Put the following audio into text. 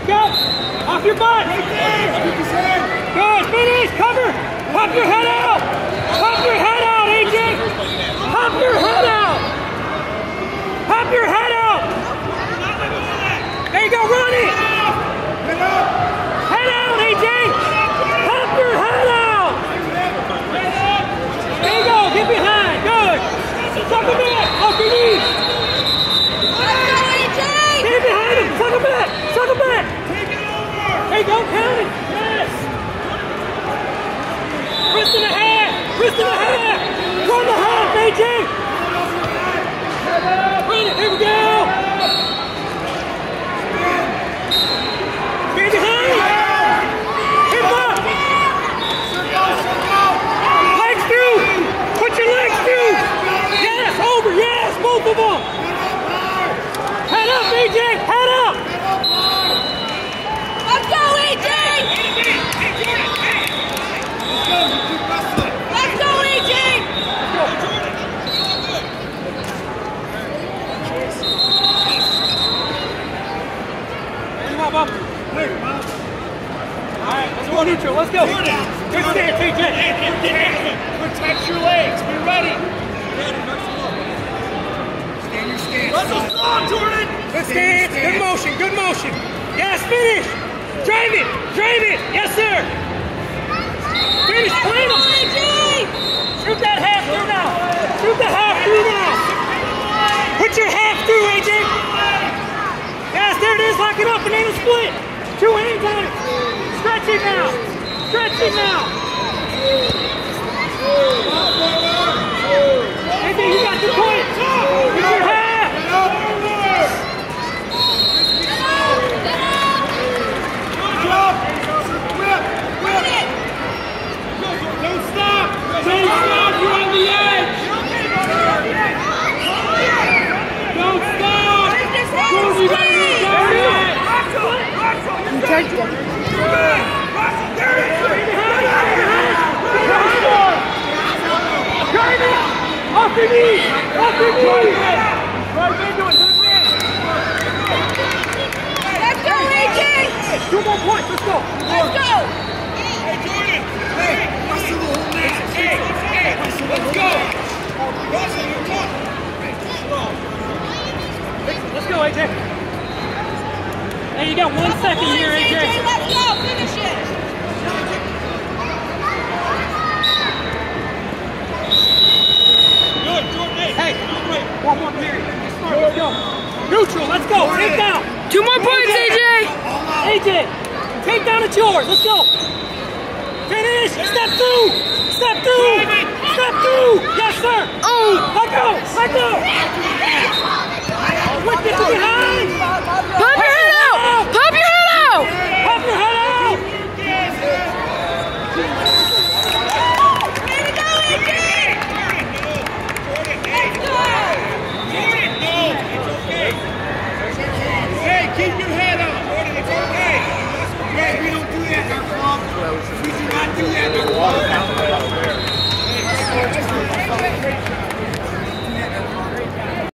Back up. Off your butt. Good. Finish. Cover. Pop your head out. Pop your head out, AJ. Pop your head out. Pop your head out. There you go. Run it. Head out, AJ. Pop your head out. There you go. Get behind. Good. Suck him in. Off your knees. Get behind him. Suck him back. Suck him back. Hey, don't count it. Yes. Wrist in the half. Wrist in the half. Run AJ. Run it. Here we go. Get behind. Head up, AJ. Head up. Let's go, AJ! Let's go, AJ! Bob. All right, let's go neutral. Let's go. Good stance, AJ. Protect your legs. Be ready. Stand your stance. Russell strong, Jordan. Good stance. Good motion. Good motion. Yes, finish. Drive it. Drive it. Yes, sir. Finish. Plant him. AJ! Shoot that half through now. Shoot the half through now. Put your half through, AJ. Yes, there it is. Lock it up and then a split. Two hands on it. It now. Stretch it now. AJ, you got the point. Get your half. Don't stop. Don't stop. You're on the edge. Don't stop. Jordan, you gotta reach out there. Protect them. Off your knees! Off your knees! Right into it, good man. Let's go, AJ! Two more points, let's go. Let's go! Hey, Jordan. Hey. Hey, hey, let's go. Russell, tough. Let's go, AJ. Hey, you got one second here, AJ. Let's go! Finish it! Good, Jordan. Hey, one more period. Go. Neutral, let's go. Take down. Two more points, AJ! AJ, take down it's yours. Let's go. Finish. Step through. Step through. Step through. Yes, sir. Oh! Let go. Let go. Club.